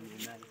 del lunar.